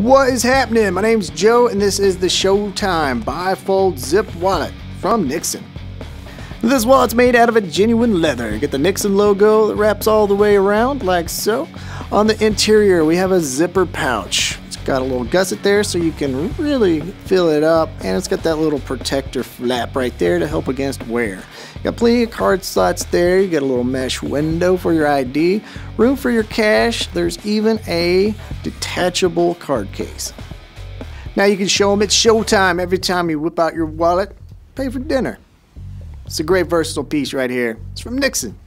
What is happening? My name's Joe and this is the Showtime Bifold Zip Wallet from Nixon. This wallet's made out of a genuine leather. You get the Nixon logo that wraps all the way around like so. On the interior we have a zipper pouch. Got a little gusset there so you can really fill it up and it's got that little protector flap right there to help against wear. Got plenty of card slots there. You got a little mesh window for your ID, room for your cash. There's even a detachable card case. Now you can show them it's showtime every time you whip out your wallet. Pay for dinner. It's a great versatile piece right here. It's from Nixon.